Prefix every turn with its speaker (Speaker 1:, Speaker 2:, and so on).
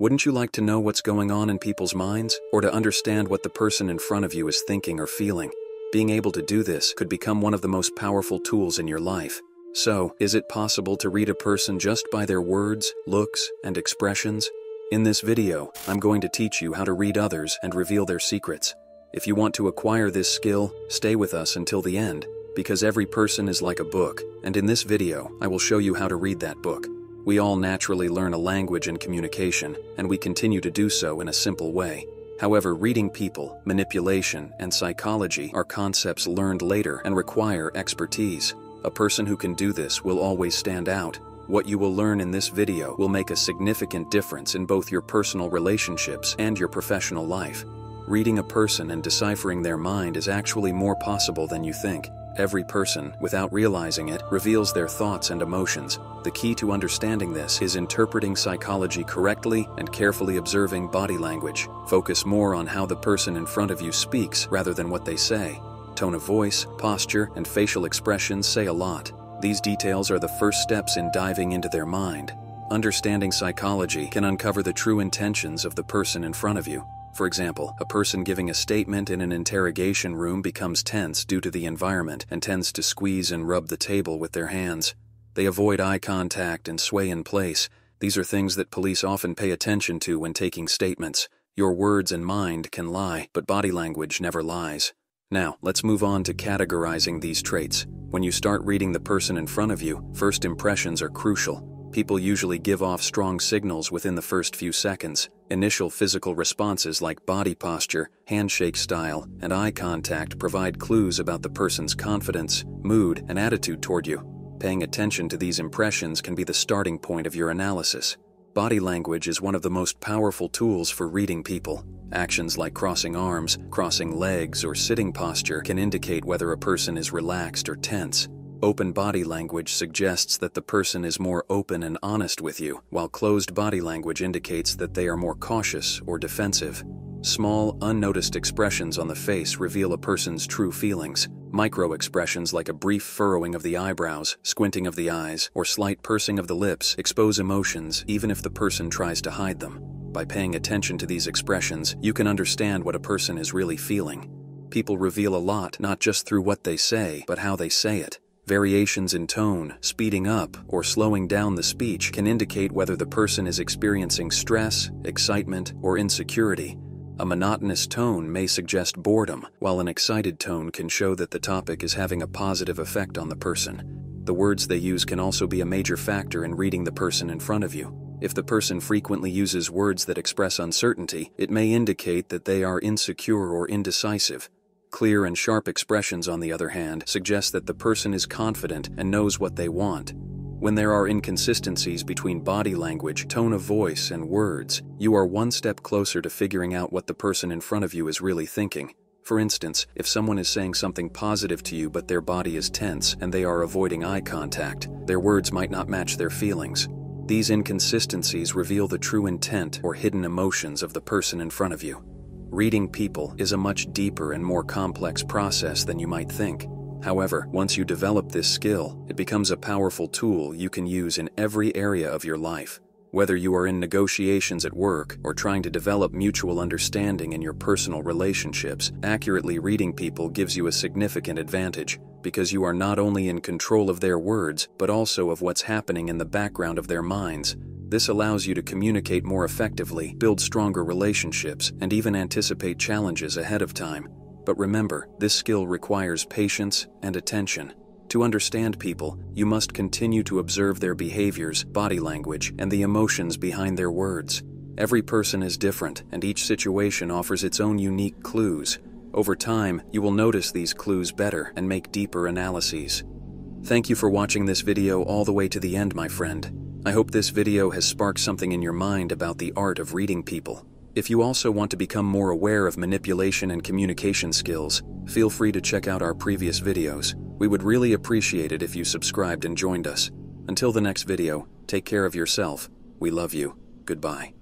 Speaker 1: Wouldn't you like to know what's going on in people's minds, or to understand what the person in front of you is thinking or feeling? Being able to do this could become one of the most powerful tools in your life. So, is it possible to read a person just by their words, looks, and expressions? In this video, I'm going to teach you how to read others and reveal their secrets. If you want to acquire this skill, stay with us until the end, because every person is like a book, and in this video, I will show you how to read that book. We all naturally learn a language and communication, and we continue to do so in a simple way. However, reading people, manipulation, and psychology are concepts learned later and require expertise. A person who can do this will always stand out. What you will learn in this video will make a significant difference in both your personal relationships and your professional life. Reading a person and deciphering their mind is actually more possible than you think. Every person, without realizing it, reveals their thoughts and emotions. The key to understanding this is interpreting psychology correctly and carefully observing body language. Focus more on how the person in front of you speaks rather than what they say. Tone of voice, posture, and facial expressions say a lot. These details are the first steps in diving into their mind. Understanding psychology can uncover the true intentions of the person in front of you. For example, a person giving a statement in an interrogation room becomes tense due to the environment and tends to squeeze and rub the table with their hands. They avoid eye contact and sway in place. These are things that police often pay attention to when taking statements. Your words and mind can lie, but body language never lies. Now, let's move on to categorizing these traits. When you start reading the person in front of you, first impressions are crucial. People usually give off strong signals within the first few seconds. Initial physical responses like body posture, handshake style, and eye contact provide clues about the person's confidence, mood, and attitude toward you. Paying attention to these impressions can be the starting point of your analysis. Body language is one of the most powerful tools for reading people. Actions like crossing arms, crossing legs, or sitting posture can indicate whether a person is relaxed or tense. Open body language suggests that the person is more open and honest with you, while closed body language indicates that they are more cautious or defensive. Small, unnoticed expressions on the face reveal a person's true feelings. Micro expressions like a brief furrowing of the eyebrows, squinting of the eyes, or slight pursing of the lips expose emotions even if the person tries to hide them. By paying attention to these expressions, you can understand what a person is really feeling. People reveal a lot not just through what they say, but how they say it. Variations in tone, speeding up, or slowing down the speech can indicate whether the person is experiencing stress, excitement, or insecurity. A monotonous tone may suggest boredom, while an excited tone can show that the topic is having a positive effect on the person. The words they use can also be a major factor in reading the person in front of you. If the person frequently uses words that express uncertainty, it may indicate that they are insecure or indecisive. Clear and sharp expressions, on the other hand, suggest that the person is confident and knows what they want. When there are inconsistencies between body language, tone of voice, and words, you are one step closer to figuring out what the person in front of you is really thinking. For instance, if someone is saying something positive to you but their body is tense and they are avoiding eye contact, their words might not match their feelings. These inconsistencies reveal the true intent or hidden emotions of the person in front of you. Reading people is a much deeper and more complex process than you might think. However, once you develop this skill, it becomes a powerful tool you can use in every area of your life. Whether you are in negotiations at work or trying to develop mutual understanding in your personal relationships, accurately reading people gives you a significant advantage because you are not only in control of their words, but also of what's happening in the background of their minds. This allows you to communicate more effectively, build stronger relationships, and even anticipate challenges ahead of time. But remember, this skill requires patience and attention. To understand people, you must continue to observe their behaviors, body language, and the emotions behind their words. Every person is different, and each situation offers its own unique clues. Over time, you will notice these clues better and make deeper analyses. Thank you for watching this video all the way to the end, my friend. I hope this video has sparked something in your mind about the art of reading people. If you also want to become more aware of manipulation and communication skills, feel free to check out our previous videos. We would really appreciate it if you subscribed and joined us. Until the next video, take care of yourself. We love you. Goodbye.